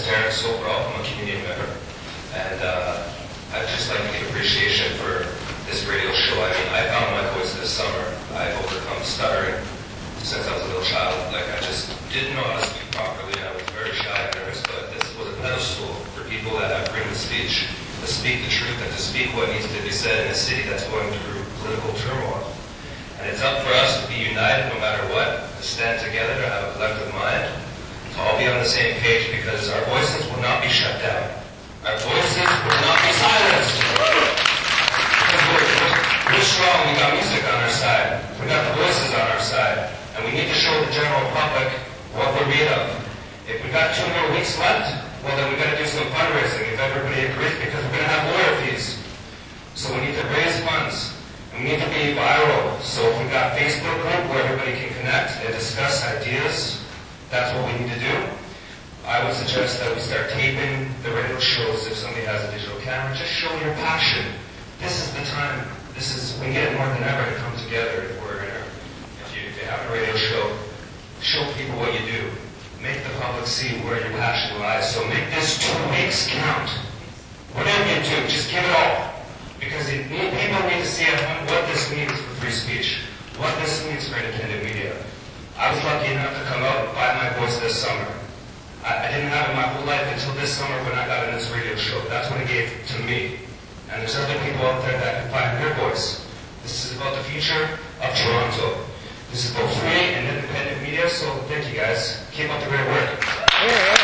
Derek Sobral. I'm a community member. And uh, I'd just like to give appreciation for this radio show. I mean, I found my voice this summer. I've overcome stuttering since I was a little child. Like, I just didn't know how to speak properly, I was very shy and nervous, but this was a pedestal for people that have freedom of speech, to speak the truth and to speak what needs to be said in a city that's going through political turmoil. And it's up for us to be united no matter what, to stand together, to have a collective mind, all be on the same page because our voices will not be shut down. Our voices will not be silenced. Because we're, we're, strong, we got music on our side, we got the voices on our side, and we need to show the general public what we're made of. If we got two more weeks left, well then we got to do some fundraising if everybody agrees because we're going to have lawyer fees. So we need to raise funds. We need to be viral. So if we got Facebook group where everybody can connect and discuss ideas, that's what we need to do. I would suggest that we start taping the radio shows if somebody has a digital camera. Just show your passion. This is the time. This is we get more than ever to come together if we're here. If you, if you have a radio show, show people what you do. Make the public see where your passion lies. So make this two weeks count. Whatever you do, just give it all. Because it, people need to see what this means for free speech, what this means for independent media. I was lucky enough to come out and find my voice this summer. I, I didn't have it my whole life until this summer when I got in this radio show. That's what it gave to me. And there's other people out there that can find their voice. This is about the future of Toronto. This is about free and independent media, so thank you guys. Keep up the great work.